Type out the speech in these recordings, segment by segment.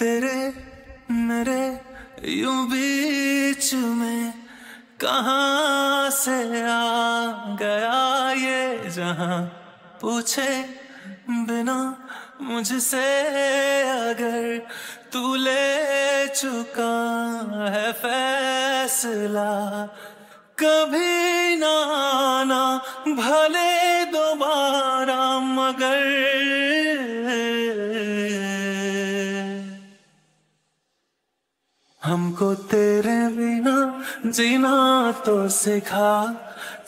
तेरे मेरे यू बीच में कहा से आ गया ये जहाँ? पूछे बिना मुझसे अगर तू ले चुका है फैसला। कभी ना आना, भले दोबारा मगर हमको तेरे बिना जीना तो सिखा,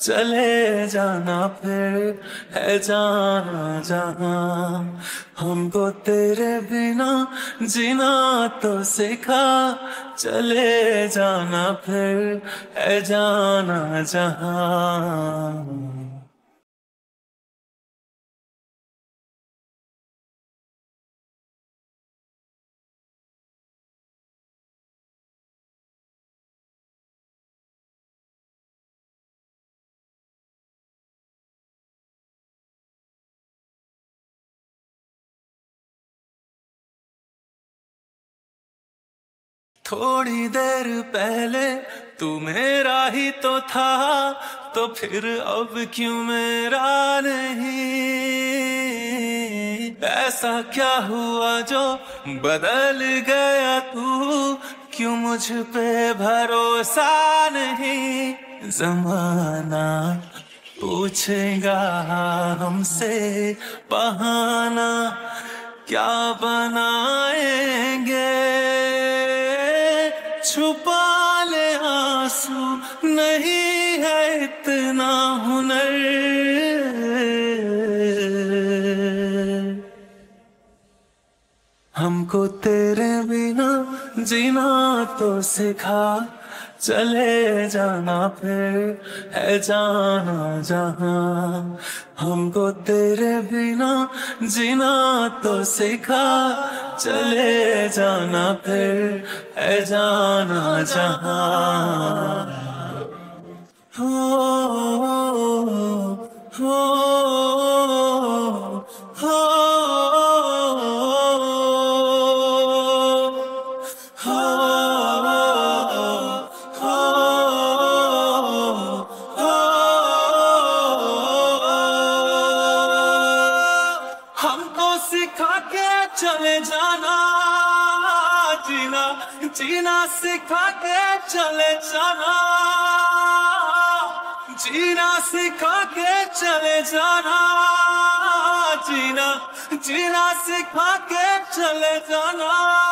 चले जाना फिर, है जाना जहाँ हमको तेरे बिना जीना तो सिखा, चले जाना फिर, है जाना जहाँ थोड़ी देर पहले तू मेरा ही तो था तो फिर अब क्यों मेरा नहीं? ऐसा क्या हुआ जो बदल गया तू? क्यों मुझ पे भरोसा नहीं? जमाना पूछेगा हमसे, बहाना क्या बनाएँगे नहीं है इतना हुनर। हमको तेरे बिना जीना तो सिखा, चले जाना फिर, है जाना जहाँ। हमको तेरे बिना जीना तो सिखा, चले जाना फिर, है जाना जहाँ। सिखा के चले जाना, जीना जीना सिखा के चले जाना, जीना सिखा के चले जाना, जीना जीना सिखा के चले जाना।